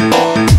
Música